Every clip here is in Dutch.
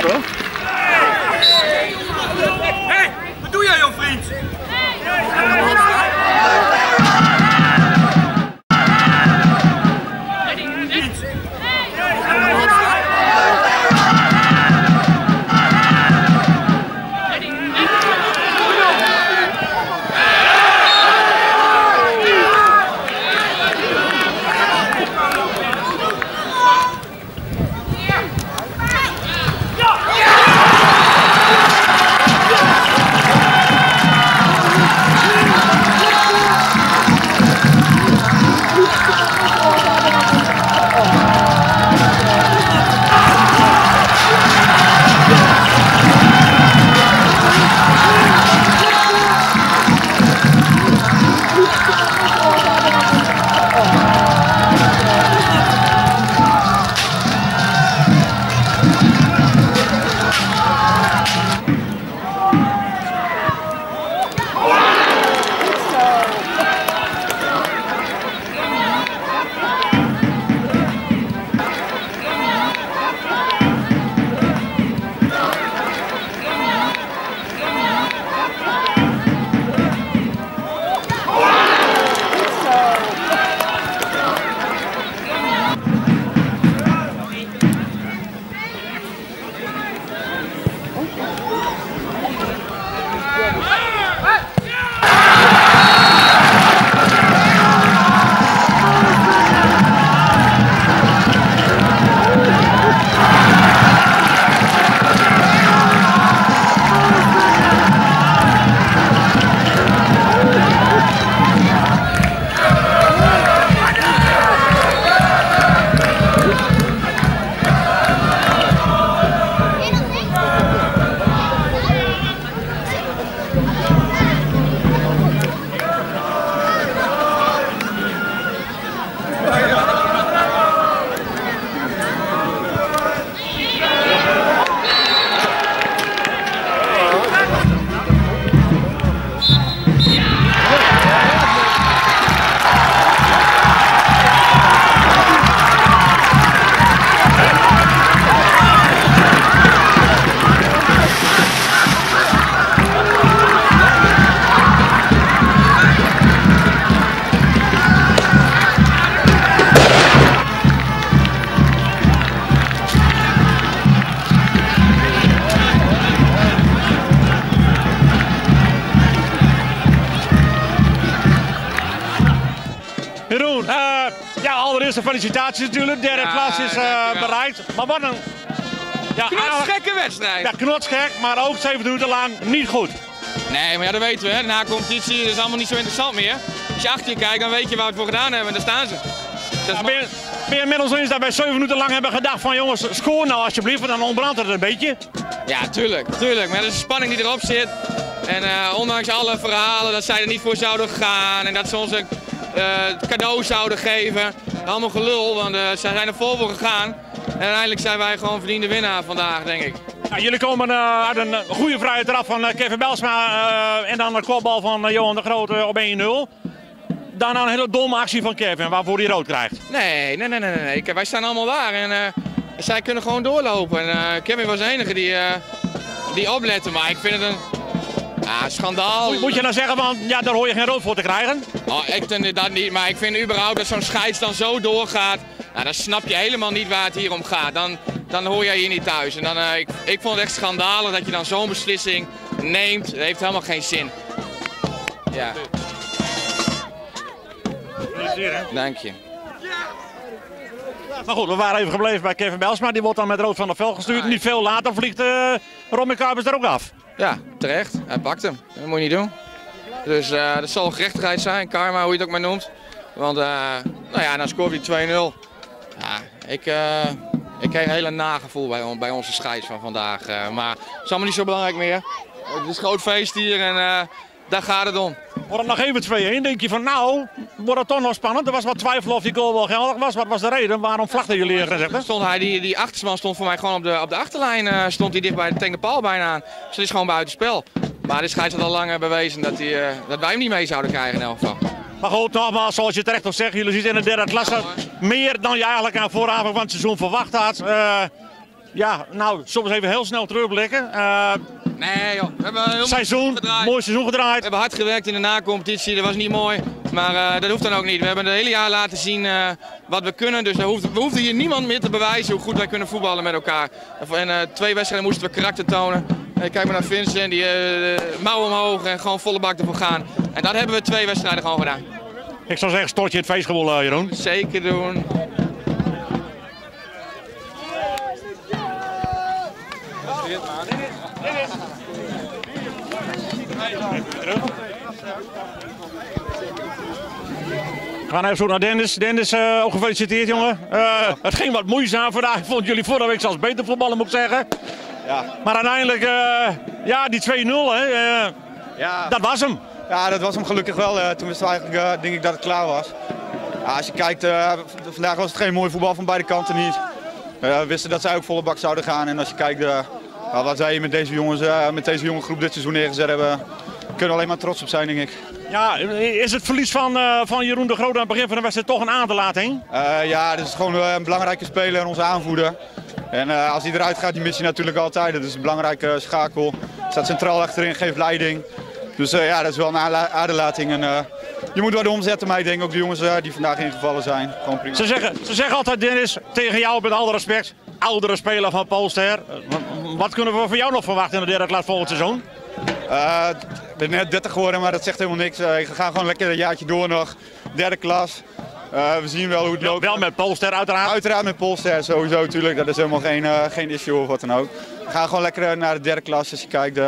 voor hoor. Hé, wat doe jij, jong vriend? Allereerst een felicitaties natuurlijk. Derde Ja, plaats is dankjewel. bereikt. Maar wat een... Ja, Knotsgekke wedstrijd. ja, knotsgek, maar ook zeven minuten lang niet goed. Nee, maar ja, dat weten we. hè. Na competitie is het allemaal niet zo interessant meer. Als je achter je kijkt, dan weet je waar we het voor gedaan hebben. En daar staan ze. Dat is Ben je, ben je inmiddels eens zeven minuten lang hebben gedacht van jongens, scoor nou alsjeblieft, want dan ontbrandt het een beetje. Ja, tuurlijk, tuurlijk. Maar dat is de spanning die erop zit. En eh, ondanks alle verhalen dat zij er niet voor zouden gaan en dat ze ons een eh, cadeau zouden geven. Allemaal gelul, want eh, zij zijn er vol voor gegaan. En uiteindelijk zijn wij gewoon verdiende winnaar vandaag, denk ik. Ja, jullie komen eh, uit een eh, goede vrije trap van Kevin Belsma en dan een kopbal van Johan de Groot eh, op 1-0. Daarna een hele domme actie van Kevin, waarvoor hij rood krijgt. Nee, nee, nee, nee. nee. Kijk, wij staan allemaal daar en zij kunnen gewoon doorlopen. En, Kevin was de enige die, die oplette, maar ik vind het een ja, schandaal. Moet, moet je nou zeggen, van, ja, daar hoor je geen rood voor te krijgen? Oh, ik vind dat niet, maar ik vind überhaupt dat zo'n scheids dan zo doorgaat. Nou, dan snap je helemaal niet waar het hier om gaat. Dan, dan hoor jij hier niet thuis. En dan, eh, ik, ik vond het echt schandalig dat je dan zo'n beslissing neemt. Dat heeft helemaal geen zin. Ja, dank je. Maar goed, we waren even gebleven bij Kevin Belsma. Die wordt dan met rood van de veld gestuurd. Niet veel later vliegt uh, Romy Kuipers er ook af. Ja, terecht. Hij pakt hem. Dat moet je niet doen. Dus uh, dat zal gerechtigheid zijn, karma, hoe je het ook maar noemt. Want uh, nou ja, dan scoort hij 2-0. Ja, ik, uh, ik kreeg een hele nagevoel bij, bij onze scheids van vandaag. maar het is allemaal niet zo belangrijk meer. Het is groot feest hier en daar gaat het om. Wordt nog even 2-1, denk je van nou, wordt het toch nog spannend? Er was wat twijfel of die goal wel geldig was. Wat was de reden? Waarom vlagden jullie er gezegd? Stond hij, die, die achtersman stond voor mij gewoon op de, op de achterlijn. Uh, stond hij dicht bij de, de paal bijna aan. Dus het is gewoon buiten spel. Maar de scheids had al lang bewezen dat, hij, uh, dat wij hem niet mee zouden krijgen in elk geval. Maar goed, nogmaals, zoals je terecht al zegt, jullie zitten in de derde klasse. meer dan je eigenlijk aan vooravond van het seizoen verwacht had. Uh, ja, nou, soms even heel snel terugblikken. Uh, nee joh, we hebben heel seizoen, mooi seizoen gedraaid. We hebben hard gewerkt in de na-competitie, dat was niet mooi. Maar uh, dat hoeft dan ook niet. We hebben het hele jaar laten zien uh, wat we kunnen. Dus hoeft, we hoefden hier niemand meer te bewijzen hoe goed wij kunnen voetballen met elkaar. En twee wedstrijden moesten we karakter tonen. kijk maar naar Vincent, die mouw omhoog en gewoon volle bak ervoor gaan. En dat hebben we twee wedstrijden gewoon gedaan. Ik zou zeggen, stort je het feest gewonnen, Jeroen. Zeker doen. We gaan even zo naar Dennis. Dennis, uh, ook gefeliciteerd jongen. Uh, het ging wat moeizaam vandaag. Ik vond jullie vorige week zelfs beter voetballen moet ik zeggen. Ja. Maar uiteindelijk, uh, ja die 2-0 hè. ja. Dat was hem. Ja, dat was hem gelukkig wel. toen het eigenlijk, denk ik dat het klaar was. Ja, als je kijkt, vandaag was het geen mooi voetbal van beide kanten niet. we wisten dat zij ook volle bak zouden gaan. En als je kijkt wat wij met deze, jongens, met deze jonge groep dit seizoen neergezet hebben, kunnen we alleen maar trots op zijn, denk ik. Ja, is het verlies van, uh, van Jeroen de Groot aan het begin van de wedstrijd toch een aderlating? Uh, ja, dit is gewoon een belangrijke speler en onze aanvoerder. En uh, als hij eruit gaat, die mis je natuurlijk altijd. Dat is een belangrijke schakel. Staat centraal achterin, geeft leiding. Dus ja, dat is wel een aderlating. En, je moet wat omzetten, maar ik denk ook de jongens die vandaag ingevallen zijn. Gewoon prima. Ze, zeggen, ze zeggen altijd, Dennis, tegen jou met alle respect, oudere speler van Polster. Wat kunnen we van jou nog verwachten in de derde klas volgend seizoen? Uh, ik ben net 30 geworden, maar dat zegt helemaal niks. Uh, ik ga gewoon lekker een jaartje door nog. Derde klas. Uh, we zien wel hoe het loopt. Wel met Polster uiteraard? Uiteraard met Polster, sowieso natuurlijk. Dat is helemaal geen, geen issue of wat dan ook. We gaan gewoon lekker naar de derde klas. Als je kijkt,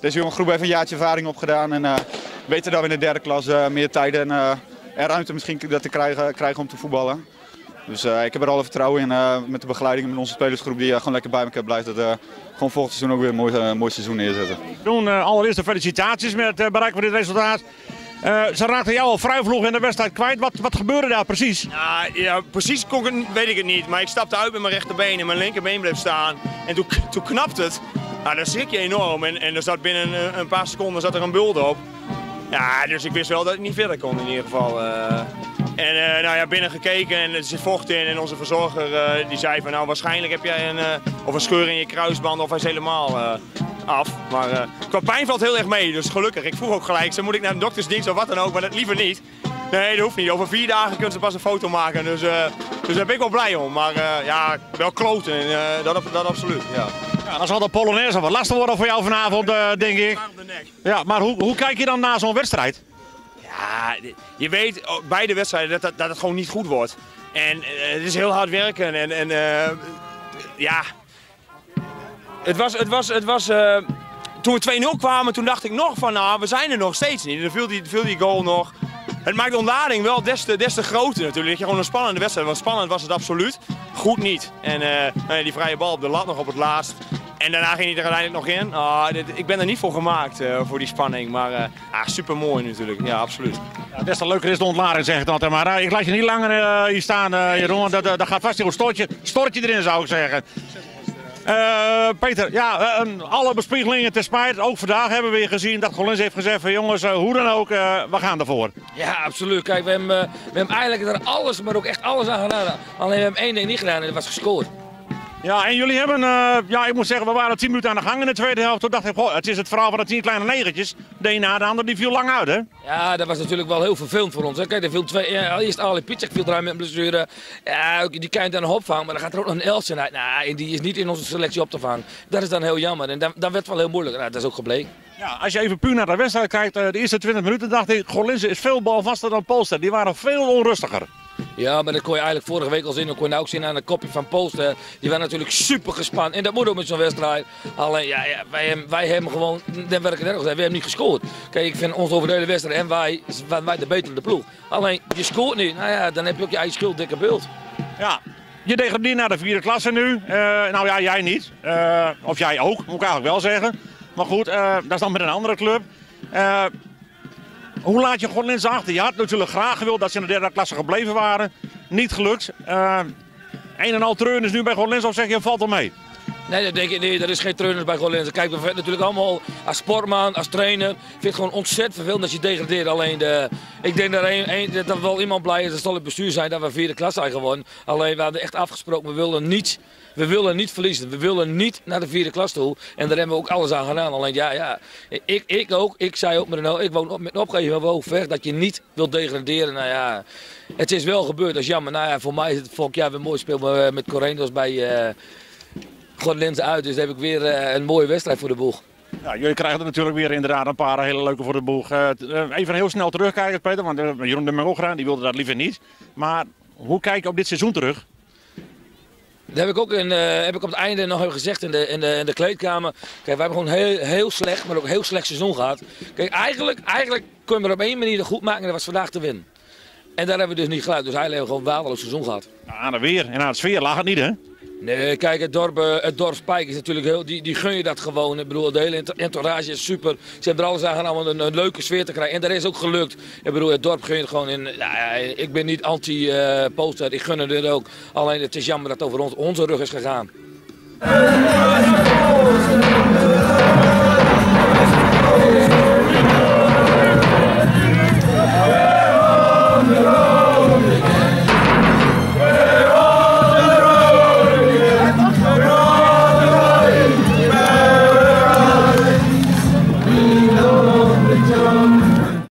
deze jonge groep heeft een jaartje ervaring opgedaan. En weten dat we in de derde klas meer tijd en, en ruimte misschien te krijgen, krijgen om te voetballen. Dus uh, ik heb er alle vertrouwen in uh, met de begeleiding met onze spelersgroep die uh, gewoon lekker bij elkaar blijft. Dat we gewoon volgend seizoen ook weer een mooi, mooi seizoen neerzetten. Doen allereerst de felicitaties met het bereik van dit resultaat. ze raakten jou al vrij vroeg in de wedstrijd kwijt. Wat, wat gebeurde daar precies? Ja, ja precies kon ik, weet ik het niet. Maar ik stapte uit met mijn rechterbeen en mijn linkerbeen bleef staan. En toen, toen knapte het. Nou, dan schrik je enorm. En, en er zat binnen een, een paar seconden zat er een bult op. Ja, dus ik wist wel dat ik niet verder kon in ieder geval. En uh, nou ja, binnen gekeken en er zit vocht in. En onze verzorger uh, die zei van nou waarschijnlijk heb jij een, uh, of een scheur in je kruisband of hij is helemaal af. Maar qua pijn valt heel erg mee, dus gelukkig. Ik vroeg ook gelijk, zo moet ik naar een doktersdienst of wat dan ook, maar dat liever niet. Nee, dat hoeft niet. Over vier dagen kunnen ze pas een foto maken. Dus, dus daar ben ik wel blij om. Maar ja, wel kloten, dat, dat absoluut. Ja. Ja, dan zal de Polonaise wat lastig worden voor jou vanavond, denk ik. Ja, maar hoe, hoe kijk je dan naar zo'n wedstrijd? Ja, je weet bij de wedstrijden dat, dat, het gewoon niet goed wordt. En uh, het is heel hard werken. En, en uh, ja, het was, het was, het was uh, toen we 2-0 kwamen, toen dacht ik nog van nou, we zijn er nog steeds niet. En dan viel die, viel die goal nog. Het maakt de ontlading wel des te, des te groter natuurlijk. Dat je gewoon een spannende wedstrijd. Want spannend was het absoluut. Goed niet. En uh, die vrije bal op de lat nog op het laatst. En daarna ging hij er uiteindelijk nog in. Ah, dit, ik ben er niet voor gemaakt, uh, voor die spanning. Maar uh, ah, super mooi natuurlijk. Ja, absoluut. Ja, des te leuker is de ontlading, zeg ik dan. Maar ik laat je niet langer hier staan, Jeroen. Dat, dat gaat vast een stortje, stortje erin, zou ik zeggen. Uh, Peter, ja, uh, alle bespiegelingen te spijt. Ook vandaag hebben we weer gezien dat Collins heeft gezegd van jongens, uh, hoe dan ook, we gaan ervoor. Ja, absoluut. Kijk, we hebben, we hebben eigenlijk er alles, maar ook echt alles aan gedaan. Alleen we hebben één ding niet gedaan en dat was gescoord. Ja, en jullie hebben, uh, ja, ik moet zeggen, we waren 10 minuten aan de gang in de tweede helft. Toen dacht ik, goh, het is het verhaal van de 10 kleine negentjes. De een na de ander, die viel lang uit, hè? Ja, dat was natuurlijk wel heel vervelend voor ons. Hè. Kijk, er viel twee, ja, eerst Ali Pietzak viel eruit met een blessure. Ja, die kan je dan opvangen, maar dan gaat er ook nog een Elsen uit. Nou, die is niet in onze selectie op te vangen. Dat is dan heel jammer en dan, dan werd het wel heel moeilijk. Nou, dat is ook gebleken. Ja, als je even puur naar de wedstrijd kijkt, uh, de eerste 20 minuten dacht ik, Golinse is veel balvaster dan Polster. Die waren veel onrustiger. Ja, maar dat kon je eigenlijk vorige week al zien. Dat kon je ook zien aan de kopje van Poster. Die waren natuurlijk super gespannen. En dat moet ook met zo'n wedstrijd. Alleen, ja, wij, hebben, wij hebben gewoon, dat werken we hebben niet gescoord. Kijk, ik vind ons over de hele wedstrijd en wij, wij, de betere ploeg. Alleen, je scoort niet. Nou ja, dan heb je ook je eigen schuld, dikke beeld. Ja, je degradeert naar de vierde klasse nu. Uh, nou ja, jij niet. Uh, of jij ook, moet ik eigenlijk wel zeggen. Maar goed, uh, dat is dan met een andere club. Hoe laat je Godlins achter? Je had natuurlijk graag gewild dat ze in de derde klasse gebleven waren. Niet gelukt. een en al treun is nu bij Godlins of zeg je, valt er mee? Nee, dat denk ik niet. Er is geen treuners bij Golense. Kijk, we natuurlijk allemaal als sportman, als trainer. Ik vind het gewoon ontzettend vervelend dat je degradeert. Alleen, de, ik denk dat, er wel iemand blij is, dat zal het bestuur zijn, dat we vierde klas zijn gewonnen. Alleen, we hadden echt afgesproken, we willen niet, we willen niet verliezen. We willen niet naar de vierde klas toe. En daar hebben we ook alles aan gedaan. Alleen, ja, ja. Ik, ik ook, ik zei ook met een, ik woon met een opgeven wel ver dat je niet wilt degraderen. Nou ja, het is wel gebeurd, dat is jammer. Nou ja, voor mij is het volk jaar weer mooi speel met Correndos bij... Uh, Godlens uit, dus heb ik weer uh, een mooie wedstrijd voor de boeg. Ja, jullie krijgen er natuurlijk weer inderdaad een paar hele leuke voor de boeg. Uh, even heel snel terugkijken, Peter, want Jeroen de Merogera die wilde dat liever niet. Maar hoe kijk je op dit seizoen terug? Dat heb ik ook in, heb ik op het einde nog even gezegd in de, in de, in de kleedkamer. Kijk, we hebben gewoon heel, heel slecht, maar ook heel slecht seizoen gehad. Kijk, eigenlijk, eigenlijk kun je maar op één manier goed maken en dat was vandaag te winnen. En daar hebben we dus niet geluid. Dus hij heeft gewoon een waardeloos seizoen gehad. aan de weer en aan de sfeer lag het niet, hè? Nee, kijk, het dorp, eh, het dorp Spijk is natuurlijk heel, die, die gun je dat gewoon. Ik bedoel, de hele entourage is super. Ze hebben er alles aan gedaan om een, een, leuke sfeer te krijgen. En dat is ook gelukt. Ik bedoel, het dorp gun je het gewoon in. Ja, ik ben niet anti-poster, ik gun het ook. Alleen het is jammer dat het over ons, onze rug is gegaan.